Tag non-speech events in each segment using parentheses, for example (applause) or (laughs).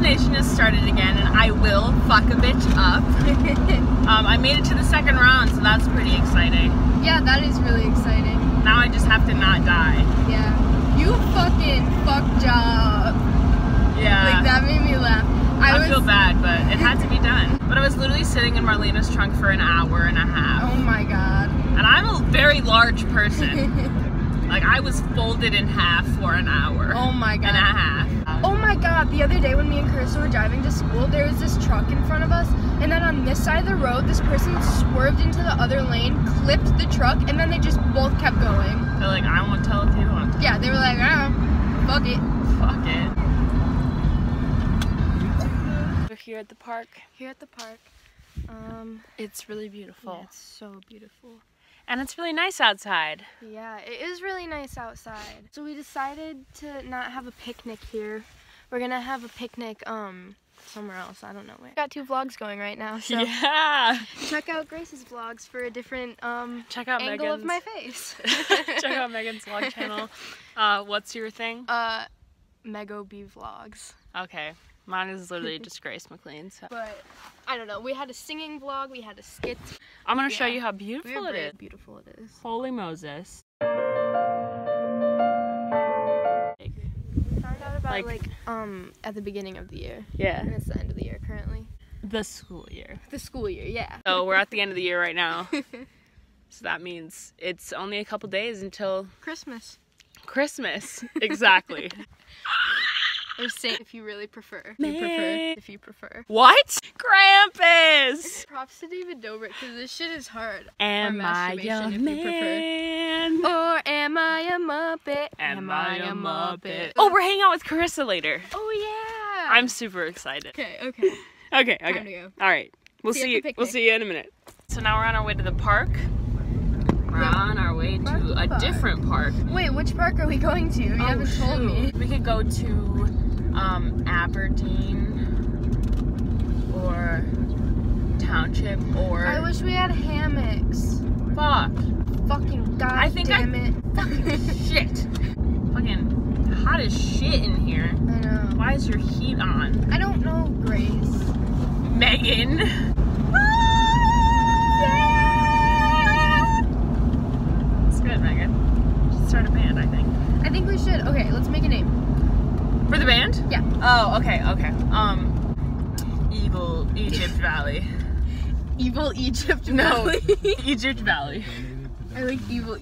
Nation has started again, and I will fuck a bitch up. (laughs) um, I made it to the second round, so that's pretty exciting. yeah, that is really exciting. Now I just have to not die. Yeah. You fucking fuck job. Yeah. Like that made me laugh. I, I, was feel bad, but it had to be done. But I was literally sitting in Marlena's trunk for an hour and a half. Oh my god. And I'm a very large person. (laughs) like I was folded in half for an hour Oh my god. and a half. Oh my god, the other day when me and Karissa were driving to school, there was this truck in front of us, and then on this side of the road, this person swerved into the other lane, clipped the truck, and then they just both kept going. They're like, I won't tell if you want to. Yeah, they were like, ah, fuck it. Fuck it. We're here at the park. Here at the park, um, It's really beautiful. yeah, it's so beautiful. And it's really nice outside. Yeah, it is really nice outside. So we decided to not have a picnic here. We're gonna have a picnic um somewhere else. I don't know where. Got two vlogs going right now, so (laughs) Yeah. check out Grace's vlogs for a different um Check out angle Megan's. of my face. (laughs) Check out (laughs) Megan's vlog channel. Uh, what's your thing? uh Mego B vlogs. Okay. Mine is literally just Grace McLean. So But I don't know. We had a singing vlog. We had a skit. I'm gonna show you how beautiful were it very is. beautiful it is. Holy Moses. Like- like, um at the beginning of the year, Yeah. and it's the end of the year currently. The school year. The school year, yeah. (laughs) So we're at the end of the year right now. (laughs) So that means it's only a couple days until Christmas. Christmas. (laughs) Exactly. Or say if you really prefer. If Man. you prefer. If you prefer. what? Krampus! Props to David Dobrik because this shit is hard. Am I masturbation, a if you prefer. man? Or am I a muppet? Am I a muppet? Oh, we're hanging out with Karissa later. Oh yeah. I'm super excited. Okay. Okay. (laughs) Okay, Time okay. to go. All right. We'll See you see. at the you. We'll see you in a minute. So now we're on our way to the park. We're Yeah. on our way Park, to a park. different park. Wait, which park are we going to? You Oh, haven't told me. We could go to um, Aberdeen or Township or I wish we had hammocks. fuck Fucking god I think damn it. (laughs) shit. Fucking hot as shit in here. I know. Why is your heat on, I don't know, Grace. Megan? It's good, Megan. Should start a band, I think. I think we should. Okay, let's make a name. For the band? Yeah. Oh, okay, okay. Um, Evil Egypt Valley. (laughs) Evil Egypt No, Valley. (laughs) Egypt Valley. I like evil.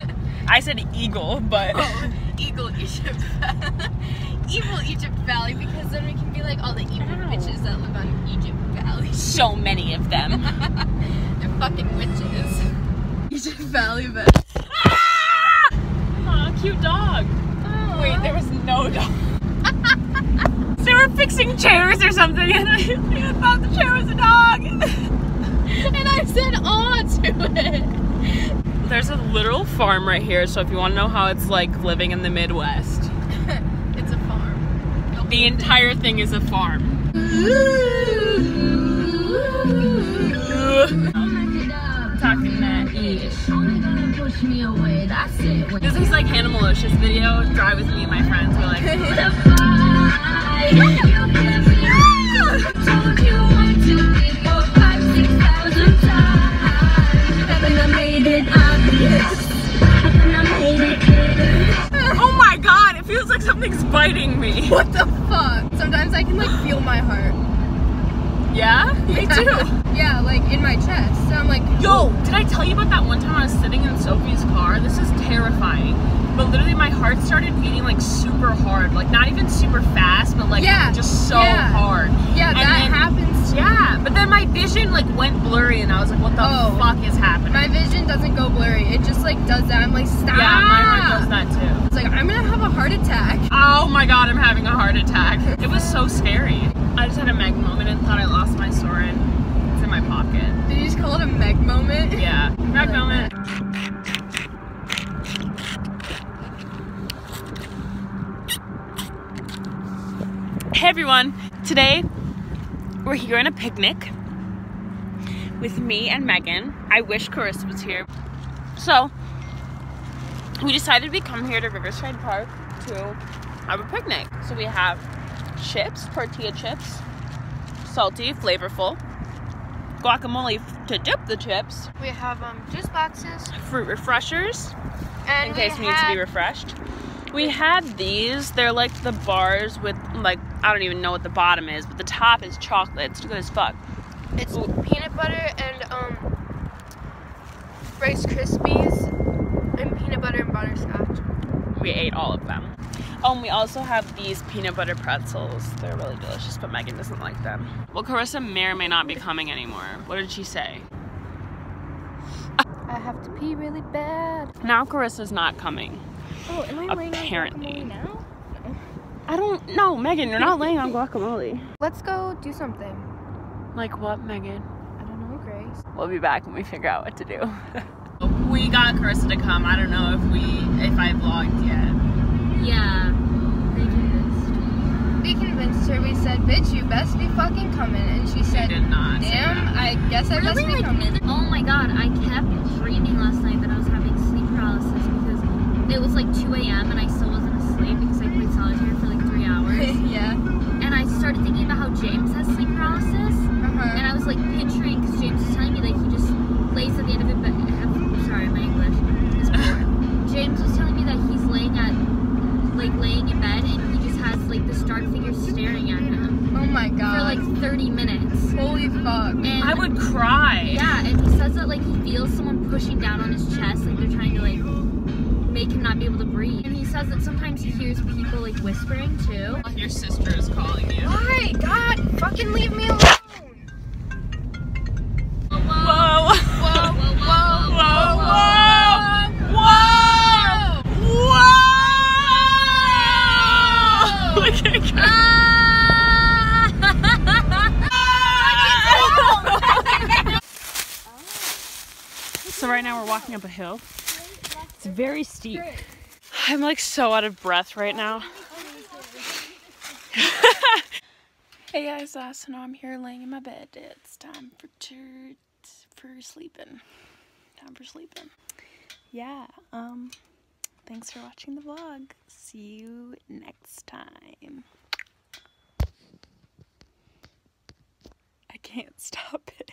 I said eagle, but Oh, Eagle Egypt (laughs) evil Egypt Valley because then we can be like all the evil Ow. bitches that live on Egypt Valley. (laughs) so many of them. (laughs) They're fucking witches. Egypt Valley bitch. Ah! Aw, cute dog. Wait, there was no dog. they were fixing chairs or something, and I, I thought the chair was a dog. and I said aw to it. There's a literal farm right here, so if you want to know how it's like living in the Midwest, (laughs) it's a farm. the entire thing is a farm. Talking that ish. This is like Hannah Meloche video. Drive with me and my friends. We're like, (laughs) (laughs) oh my god, it feels like something's biting me. What the fuck? Sometimes I can like feel my heart. Yeah? Me too. (laughs) Yeah, like in my chest. So I'm like, Yo, did I tell you about that one time I was sitting in Sophie's car? This is terrifying. But literally my heart started beating like super hard. Like not even super fast, but like Yeah, just so yeah. hard. yeah, And that then- happens. Yeah, but then my vision like went blurry and I was like, what the Oh. fuck is happening? My vision doesn't. It just like does that. I'm like, stop. yeah, my heart does that too. It's like I'm gonna have a heart attack. Oh my god, I'm having a heart attack. It was so scary. I just had a Meg moment and thought I lost my Soren. It's in my pocket. Did you just call it a Meg moment? Yeah, (laughs) Meg like moment. Hey everyone, today we're here on a picnic with me and Megan. I wish Karissa was here. So, we decided we'd come here to Riverside Park to have a picnic. So we have chips, tortilla chips, salty, flavorful. Guacamole to dip the chips. We have um juice boxes, Fruit refreshers and in case we need to be refreshed. We had these. They're like the bars with like I don't even know what the bottom is, but the top is chocolate. It's good as fuck. It's peanut butter and um Rice Krispies and peanut butter and butterscotch. We ate all of them. Oh, and we also have these peanut butter pretzels. They're really delicious, but Megan doesn't like them. Well, Karissa may or may not be coming anymore. What did she say? I have to pee really bad. Now Karissa's not coming. Oh, am I laying on Apparently. guacamole now? I don't know, Megan. You're not laying on guacamole. Let's go do something. Like what, Megan? I don't know, Grace. We'll be back when we figure out what to do. (laughs) we got Karissa to come. I don't know if we if I vlogged yet. Yeah. They convinced. We convinced her. We said, "Bitch, you best be fucking coming," and she She said, did not. "Damn. I guess I best Really? be Like, coming." oh my god, I kept dreaming last night that I was having sleep paralysis because it was like 2 a.m. and I still wasn't asleep because I played solitaire for like three hours. yeah. and I started thinking about how James has sleep paralysis. Uh And huh. I was like picturing, because James was telling me that he just lays at the end of it. But sorry, my English is poor. James was telling me that he's laying at, like laying in bed, and he just has like this dark figure staring at him Oh my for god. like 30 minutes. Holy fuck. And I would cry. yeah, and he says that like he feels someone pushing down on his chest, like they're trying to like make him not be able to breathe. And he says that sometimes he hears people like whispering too. Your sister is calling you. Why? God, fucking leave me alone. So right now we're walking up a hill. It's very steep. I'm like so out of breath right now. (laughs) hey guys, uh, so now I'm here laying in my bed. It's time for for sleeping. Time for sleeping. Yeah. Um. Thanks for watching the vlog. See you next time. I can't (laughs) stop it.